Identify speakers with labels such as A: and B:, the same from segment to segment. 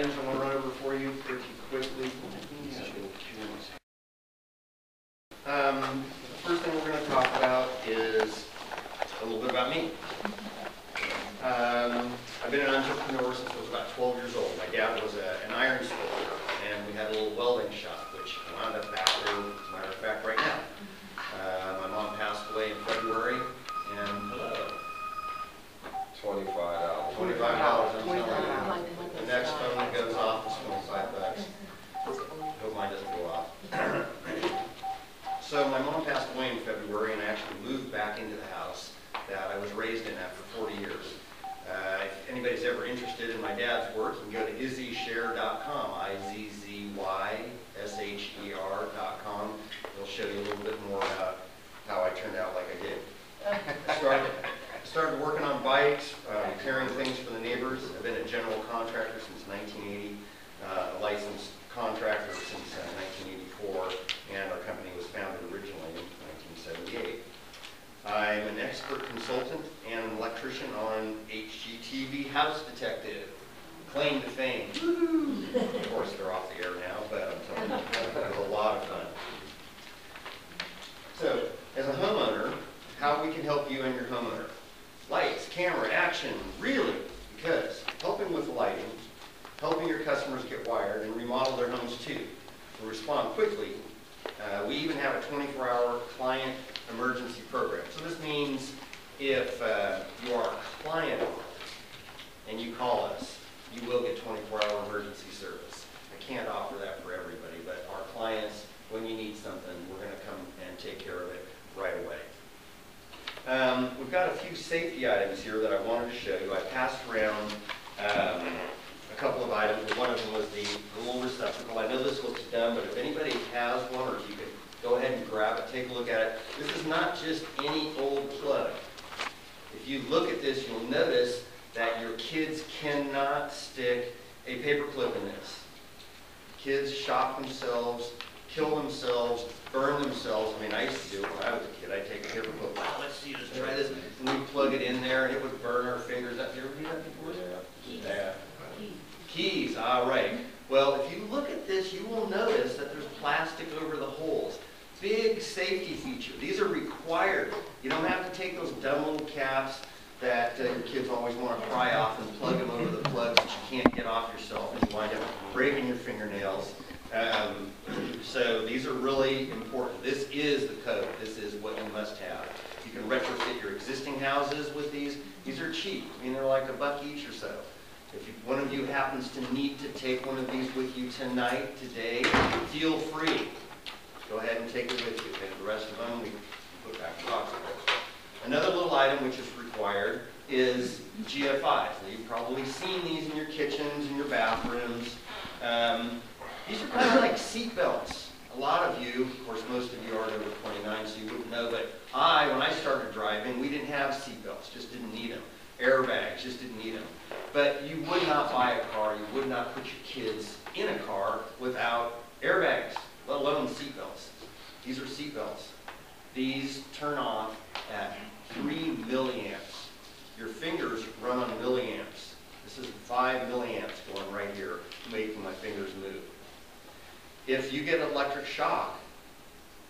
A: items I want to run over for you pretty quickly. Um, the first thing we're going to talk about is a little bit about me. Um, I've been an entrepreneur since I was about 12 years old. My dad was a, an iron sculptor, and we had a little welding shop, which wound up back there, as a matter of fact, right now. Uh, my mom passed away in February, anybody's ever interested in my dad's work, you can go to izzysher.com, I-Z-Z-Y-S-H-E-R dot com. It'll show you a little bit more about how I turned out like I did. I started, started working on bikes, uh, repairing things for the neighbors. I've been a general contractor since 1980, uh, licensed contractor since uh, 1984, and our company was founded originally in 1978. I'm an expert consultant and an electrician on HGTV House Detective, claim to fame. Of course, they're off the air now, but I'm telling you, it was a lot of fun. So, as a homeowner, how we can help you and your homeowner. Lights, camera, action, really, because helping with lighting, helping your customers get wired and remodel their homes too, and respond quickly. Uh, we even have a 24-hour client emergency program. So this means if uh, you are a client and you call us, you will get 24-hour emergency service. I can't offer that for everybody, but our clients, when you need something, we're going to come and take care of it right away. Um, we've got a few safety items here that I wanted to show you. I passed around um, a couple of items. One of them was the the little receptacle. I know this looks dumb, but if anybody has one, or if you could go ahead and grab it, take a look at it. This is not just any old plug. If you look at this, you'll notice that your kids cannot stick a paper clip in this. Themselves, kill themselves, burn themselves. I mean, I used to do it when I was a kid. I'd take a paper clip, wow, let's see, let's try this. And we'd plug it in there and it would burn our fingers up. You ever do that before? Yeah. Keys, all right. Well, if you look at this, you will notice that there's plastic over the holes. Big safety feature. These are required. You don't have to take those dumb little caps that uh, your kids always want to pry off and plug them over the plugs that you can't get off yourself and you wind up breaking your fingernails. Um, so these are really important. This is the code. This is what you must have. You can retrofit your existing houses with these. These are cheap. I mean, they're like a buck each or so. If you- one of you happens to need to take one of these with you tonight, today, feel free. Go ahead and take it with you. And the rest of them, we put back in boxes. Another little item which is required is GFIs. Now, you've probably seen these in your kitchens, in your bathrooms. Um, These are kind of like seat belts. A lot of you, of course, most of you aren't over 29, so you wouldn't know, but I, when I started driving, we didn't have seat belts, just didn't need them. Airbags, just didn't need them. But you would not buy a car, you would not put your kids in a car without airbags, let alone seatbelts. These are seatbelts. These turn off at 3 milliamps. Your fingers run on milliamps. This is 5 milliamps going right here, making my fingers move. If you get an electric shock,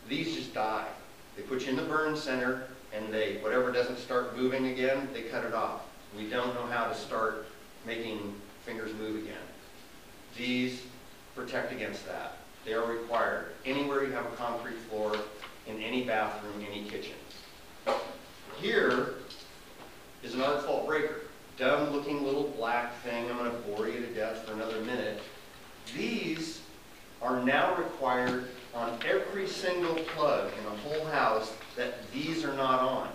A: these just die. They put you in the burn center, and they, whatever doesn't start moving again, they cut it off. We don't know how to start making fingers move again. These protect against that. They are required anywhere you have a concrete floor, in any bathroom, any kitchen. Here is an fault breaker. Dumb looking little black thing. I'm going to bore you to death for another minute. These are now required on every single plug in a whole house that these are not on.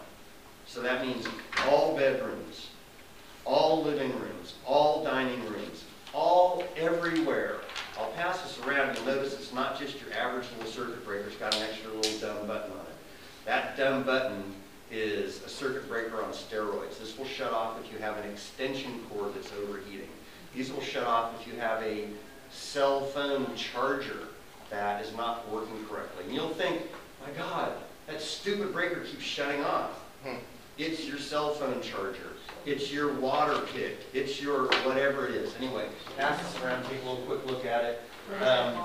A: So that means all bedrooms, all living rooms, all dining rooms, all everywhere. I'll pass this around, you'll notice it's not just your average little circuit breaker, it's got an extra little dumb button on it. That dumb button is a circuit breaker on steroids. This will shut off if you have an extension cord that's overheating. These will shut off if you have a cell phone charger that is not working correctly. And you'll think, my God, that stupid breaker keeps shutting off. It's your cell phone charger. It's your water pick. It's your whatever it is. Anyway, pass this around, take a little quick look at it.
B: What is that
A: Um.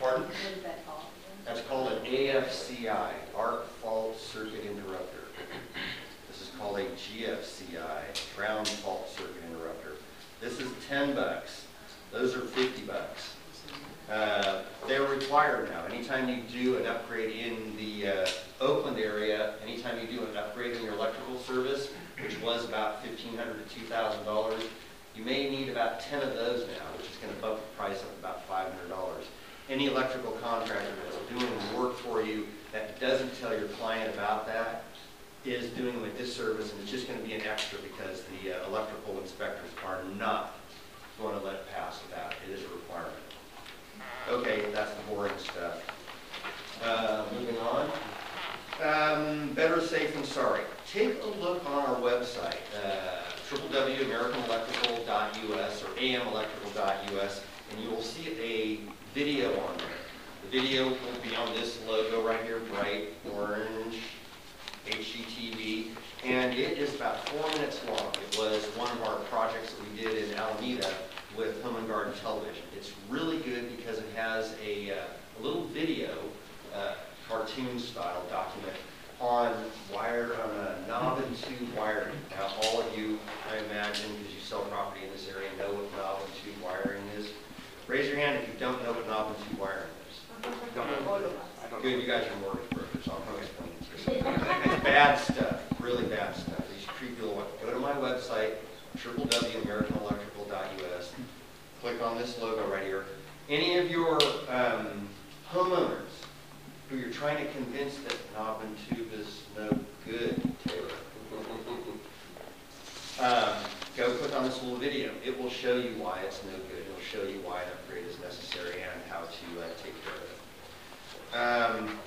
A: Pardon?
B: What is that called?
A: That's called an AFCI, Arc Fault Circuit Interrupter. This is called a GFCI, Ground Fault Circuit Interrupter. This is ten bucks. Those are fifty bucks. Uh, They're required now. Anytime you do an upgrade in the uh, Oakland area, anytime you do an upgrade in your electrical service, which was about 1,500 to two thousand dollars, you may need about ten of those now, which is gonna bump the price up about five hundred dollars. Any electrical contractor that's doing work for you that doesn't tell your client about that is doing a disservice, and it's just gonna be an extra because the uh, electrical inspectors are not going to let it pass without, it is a requirement. Okay, that's the boring stuff. Uh, moving on. Um, better safe than sorry. Take a look on our website, uh, www.americanelectrical.us or amelectrical.us, and you will see a video on there. The video will be on this logo right here, bright orange, HGTV, and it is about four minutes long. It was one of our projects that we did in Alameda with Home and Garden Television. It's really good because it has a, uh, a little video, uh, cartoon style document on wire, on a knob and tube wiring. Now, all of you, I imagine, because you sell property in this area, know what knob and tube wiring is. Raise your hand if you don't know what knob and tube wiring is. Good, you guys are mortgage brokers, I'll come explain it to you. It's bad stuff, really bad stuff. These creepy little, go to my website, www.americanelectrical.us, click on this logo right here. Any of your um, homeowners who you're trying to convince that knob and tube is no good, um, go click on this little video. It will show you why it's no good. It'll show you why an upgrade is necessary and how to uh, take care of it. Um,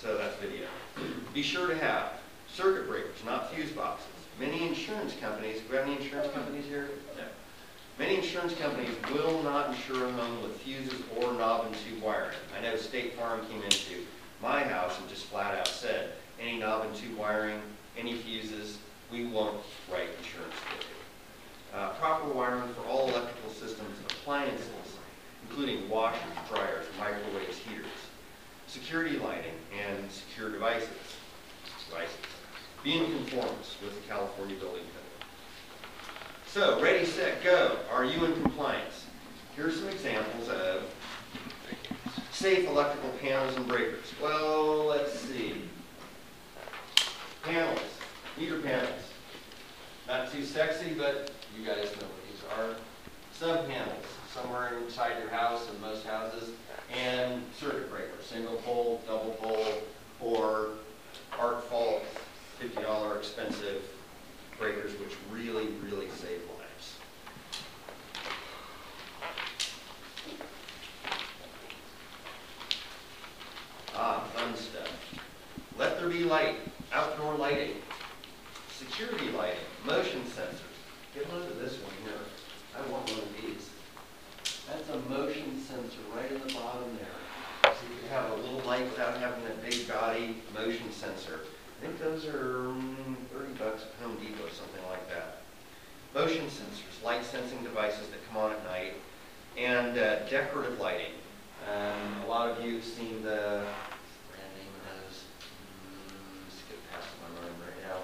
A: So that's video. Be sure to have circuit breakers, not fuse boxes. Many insurance companies, do we have any insurance companies here? No. Many insurance companies will not insure a home with fuses or knob and tube wiring. I know State Farm came into my house and just flat out said, any knob and tube wiring, any fuses, we won't write insurance for you. Uh, Proper wiring for all electrical systems and appliances, including washers, dryers, microwaves, heaters. Security lighting and secure devices, devices. Be in conformance with the California Building Code. So, ready, set, go. Are you in compliance? Here's some examples of safe electrical panels and breakers. Well, let's see. Panels, meter panels. Not too sexy, but you guys know what these are. Sub panels, somewhere inside your house in most houses, and circuit breakers, single pole, double pole, or arc fault, fifty dollar expensive breakers, really, really save lives. Ah, fun stuff. Let there be light, outdoor lighting, security lighting, motion sensors. Get a look at this one here. I want one of these. That's a motion sensor right in the bottom there. So you can have a little light without having that big gaudy motion sensor. I think those are mm, thirty bucks at Home Depot, something like that. Motion sensors, light sensing devices that come on at night, and uh, decorative lighting. Um, a lot of you have seen the brand name of those. Mm, skip past my mind right now.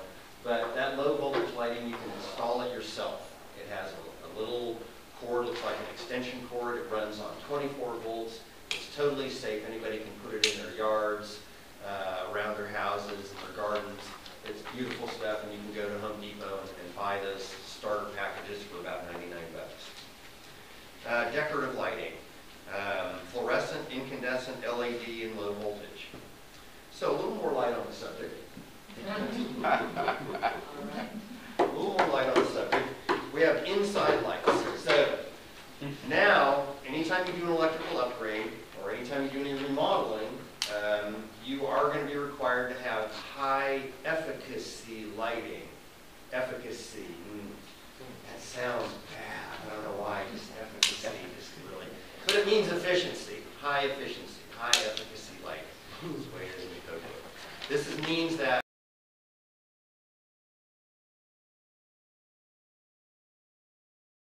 A: But that low voltage lighting, you can install it yourself. It has a, a little cord, looks like an extension cord. It runs on 24 volts. It's totally safe. Anybody can put it in their yards, uh, around their houses, and their gardens. It's beautiful stuff, and you can go to Home Depot and, and buy those starter packages for about 99 bucks. Uh, decorative lighting, um, fluorescent, incandescent, LED, and low voltage. So a little more light on the subject. A little more light on the subject. We have inside lights. So now, anytime you do an electrical upgrade, or anytime you do any remodeling, um, you are going to be required to have high efficacy lighting. Efficacy, hmm, that sounds bad. I don't know why, just efficacy, just really. But it means efficiency, high efficiency, high efficacy light. That's the way it is in the code book. This is, means that